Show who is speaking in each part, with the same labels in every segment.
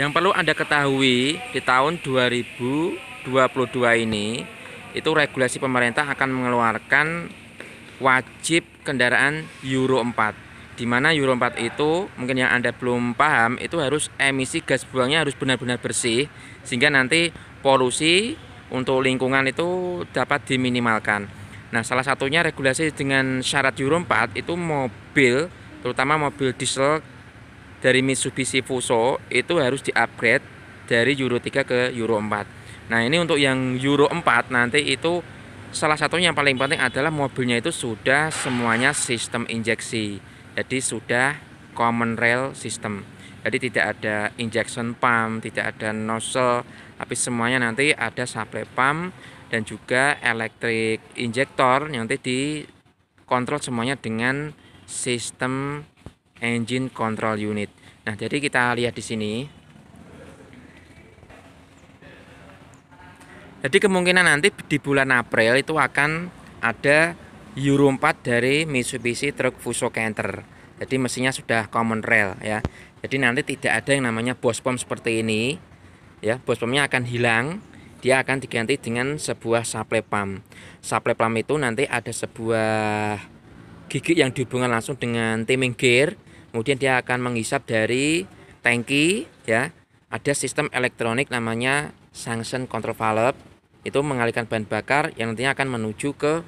Speaker 1: Yang perlu Anda ketahui di tahun 2022 ini itu regulasi pemerintah akan mengeluarkan wajib kendaraan Euro 4 di mana Euro 4 itu mungkin yang Anda belum paham itu harus emisi gas buangnya harus benar-benar bersih sehingga nanti polusi untuk lingkungan itu dapat diminimalkan. Nah, salah satunya regulasi dengan syarat Euro 4 itu mobil terutama mobil diesel dari Mitsubishi Fuso itu harus di-upgrade dari Euro 3 ke Euro 4. Nah, ini untuk yang Euro 4 nanti itu salah satunya yang paling penting adalah mobilnya itu sudah semuanya sistem injeksi. Jadi sudah common rail system. Jadi tidak ada injection pump, tidak ada nozzle, tapi semuanya nanti ada supply pump dan juga electric injector yang nanti dikontrol semuanya dengan sistem engine control unit. Nah, jadi kita lihat di sini. Jadi kemungkinan nanti di bulan April itu akan ada Euro 4 dari Mitsubishi Truck Fuso Canter. Jadi mesinnya sudah common rail ya. Jadi nanti tidak ada yang namanya bos pom seperti ini. Ya, bos pomnya akan hilang. Dia akan diganti dengan sebuah supply pump. Supply pump itu nanti ada sebuah gigi yang dihubungkan langsung dengan timing gear kemudian dia akan menghisap dari tangki ya. Ada sistem elektronik namanya sanction control valve. Itu mengalihkan bahan bakar yang nantinya akan menuju ke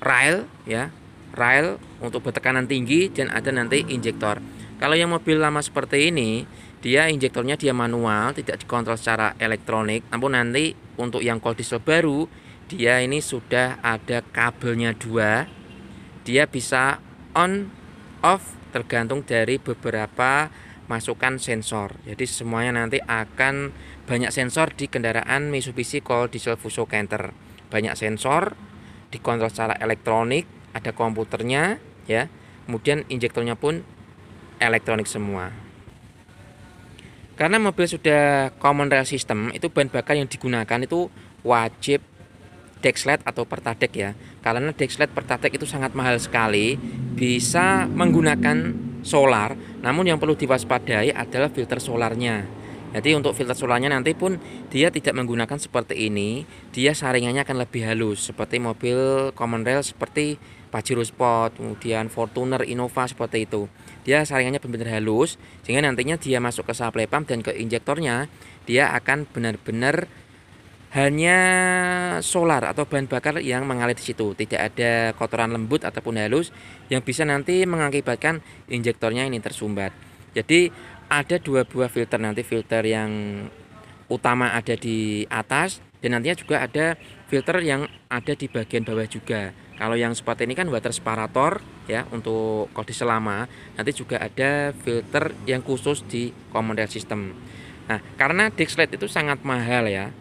Speaker 1: rail ya. Rail untuk bertekanan tinggi dan ada nanti injektor. Kalau yang mobil lama seperti ini dia injektornya dia manual tidak dikontrol secara elektronik. Namun nanti untuk yang cold diesel baru dia ini sudah ada kabelnya dua. Dia bisa on off tergantung dari beberapa masukan sensor. Jadi semuanya nanti akan banyak sensor di kendaraan Mitsubishi Cold Diesel Fuso Canter. Banyak sensor dikontrol secara elektronik, ada komputernya ya. Kemudian injektornya pun elektronik semua. Karena mobil sudah common rail system, itu bahan bakar yang digunakan itu wajib dexlet atau pertadek ya. Karena dexlet pertadek itu sangat mahal sekali bisa menggunakan solar. Namun yang perlu diwaspadai adalah filter solarnya. Jadi untuk filter solarnya nanti pun dia tidak menggunakan seperti ini. Dia saringannya akan lebih halus seperti mobil common rail seperti Pajero Sport kemudian Fortuner Innova seperti itu. Dia saringannya benar-benar halus sehingga nantinya dia masuk ke supply pump dan ke injektornya dia akan benar-benar hanya solar atau bahan bakar yang mengalir di situ. Tidak ada kotoran lembut ataupun halus yang bisa nanti mengakibatkan injektornya ini tersumbat. Jadi ada dua buah filter. Nanti filter yang utama ada di atas dan nantinya juga ada filter yang ada di bagian bawah juga. Kalau yang seperti ini kan water separator ya untuk kode selama nanti juga ada filter yang khusus di common system. Nah karena dexlet itu sangat mahal ya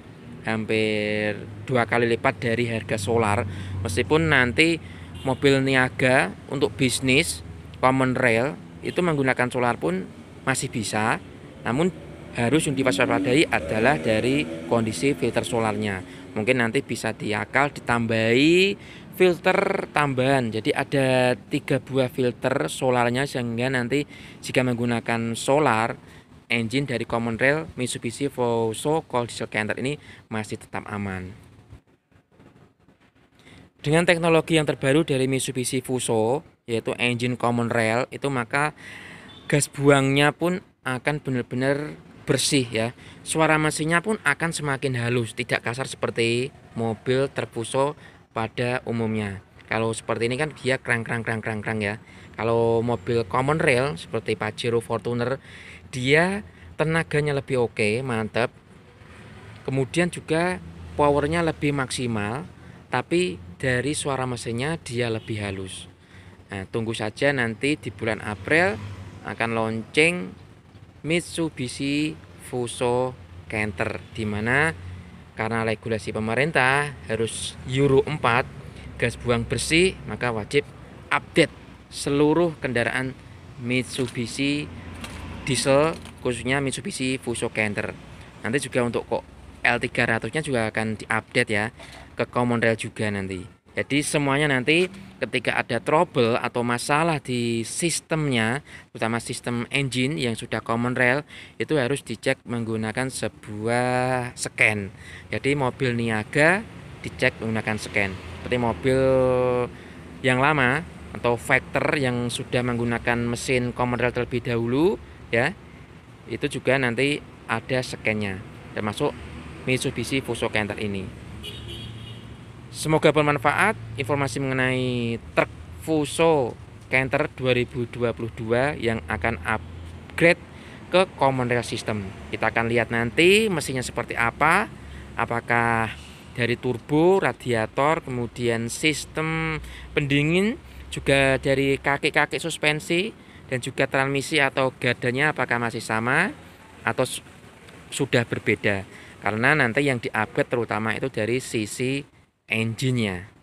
Speaker 1: hampir dua kali lipat dari harga solar. Meskipun nanti mobil niaga untuk bisnis common rail itu menggunakan solar pun masih bisa. Namun harus yang diwaspadai adalah dari kondisi filter solarnya. Mungkin nanti bisa diakal ditambahi filter tambahan. Jadi ada tiga buah filter solarnya sehingga nanti jika menggunakan solar engine dari Common Rail Mitsubishi Fuso Cold Diesel Canter ini masih tetap aman. Dengan teknologi yang terbaru dari Mitsubishi Fuso yaitu engine Common Rail itu maka gas buangnya pun akan benar-benar bersih ya. Suara mesinnya pun akan semakin halus, tidak kasar seperti mobil terpuso pada umumnya. Kalau seperti ini kan dia krang krang krang krang krang ya. Kalau mobil common rail seperti Pajero Fortuner dia tenaganya lebih oke, mantap. Kemudian juga powernya lebih maksimal, tapi dari suara mesinnya dia lebih halus. Nah, tunggu saja nanti di bulan April akan launching Mitsubishi Fuso Canter di mana karena regulasi pemerintah harus Euro 4 gas buang bersih maka wajib update seluruh kendaraan Mitsubishi diesel khususnya Mitsubishi Fuso Canter nanti juga untuk kok L300 nya juga akan diupdate ya ke common rail juga nanti Jadi semuanya nanti ketika ada trouble atau masalah di sistemnya, terutama sistem engine yang sudah common rail, itu harus dicek menggunakan sebuah scan. Jadi mobil niaga dicek menggunakan scan. Seperti mobil yang lama atau factor yang sudah menggunakan mesin common rail terlebih dahulu, ya, itu juga nanti ada scannya, termasuk Mitsubishi Fuso Canter ini. Semoga bermanfaat informasi mengenai truk Fuso Canter 2022 yang akan upgrade ke Common Rail System. Kita akan lihat nanti mesinnya seperti apa, apakah dari turbo, radiator, kemudian sistem pendingin, juga dari kaki-kaki suspensi, dan juga transmisi atau gadanya apakah masih sama atau sudah berbeda. Karena nanti yang diupgrade terutama itu dari sisi engine-nya